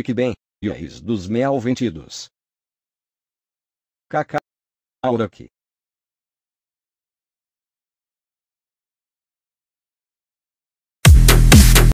o que bem e dos Melventidos. Cacá. Auraki.